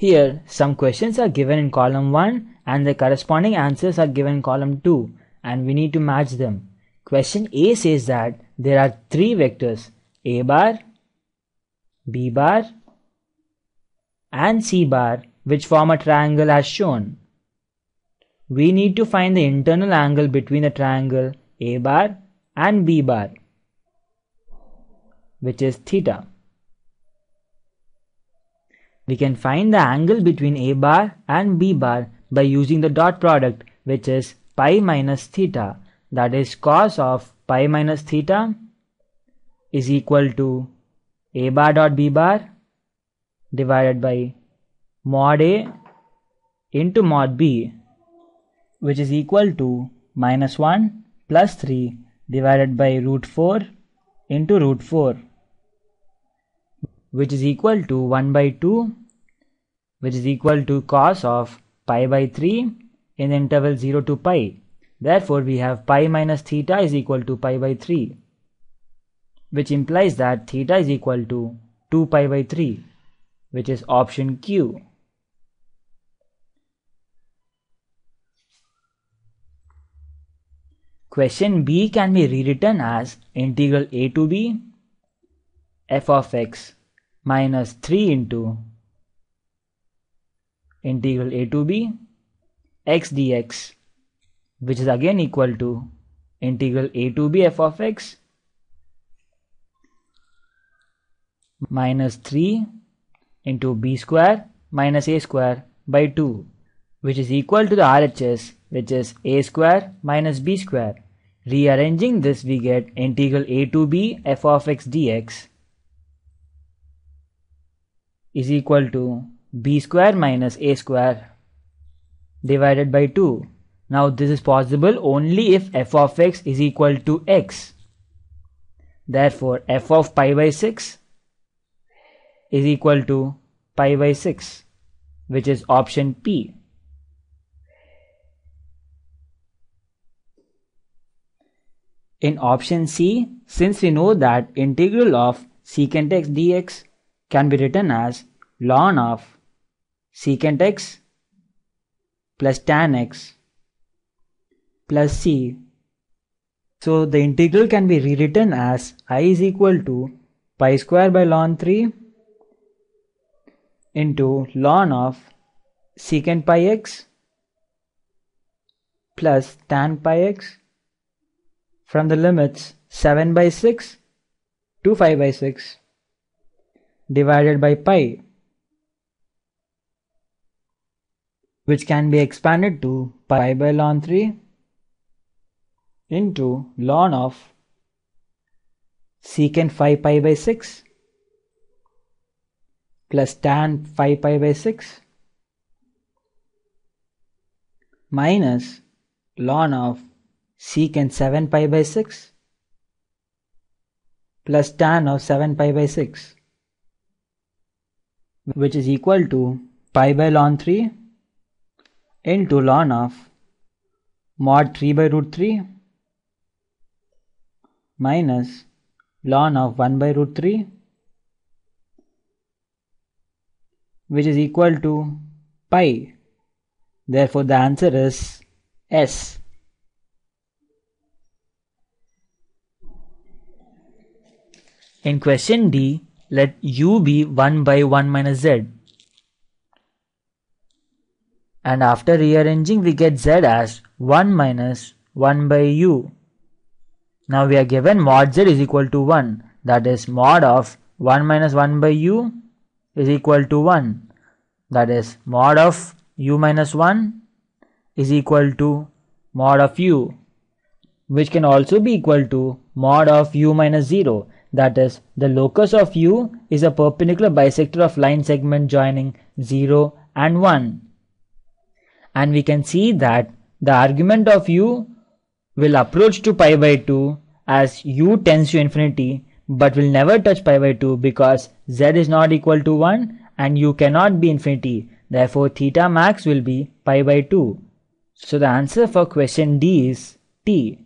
Here, some questions are given in column 1 and the corresponding answers are given in column 2 and we need to match them. Question A says that there are three vectors A bar, B bar and C bar which form a triangle as shown. We need to find the internal angle between the triangle A bar and B bar which is theta. We can find the angle between A bar and B bar by using the dot product which is pi minus theta. That is cos of pi minus theta is equal to A bar dot B bar divided by mod A into mod B which is equal to minus 1 plus 3 divided by root 4 into root 4 which is equal to 1 by 2 which is equal to cos of pi by 3 in the interval 0 to pi. Therefore, we have pi minus theta is equal to pi by 3 which implies that theta is equal to 2 pi by 3 which is option Q. Question B can be rewritten as integral a to b f of x minus 3 into integral a to b x dx which is again equal to integral a to b f of x minus 3 into b square minus a square by 2 which is equal to the RHS which is a square minus b square. Rearranging this we get integral a to b f of x dx is equal to b square minus a square divided by 2. Now this is possible only if f of x is equal to x. Therefore f of pi by 6 is equal to pi by 6 which is option P. In option C, since we know that integral of secant x dx can be written as ln of secant x plus tan x plus c. So the integral can be rewritten as i is equal to pi square by ln 3 into ln of secant pi x plus tan pi x from the limits 7 by 6 to 5 by 6 divided by pi which can be expanded to pi by ln 3 into ln of secant 5 pi by 6 plus tan 5 pi by 6 minus ln of secant 7 pi by 6 plus tan of 7 pi by 6 which is equal to pi by ln 3 into ln of mod 3 by root 3 minus ln of 1 by root 3 which is equal to pi. Therefore, the answer is S. In question D, let u be 1 by 1 minus z. And after rearranging, we get z as 1 minus 1 by u. Now we are given mod z is equal to 1. That is mod of 1 minus 1 by u is equal to 1 that is mod of u minus 1 is equal to mod of u which can also be equal to mod of u minus 0 that is the locus of u is a perpendicular bisector of line segment joining 0 and 1 and we can see that the argument of u will approach to pi by 2 as u tends to infinity but will never touch pi by 2 because z is not equal to 1 and u cannot be infinity. Therefore, theta max will be pi by 2. So the answer for question D is T.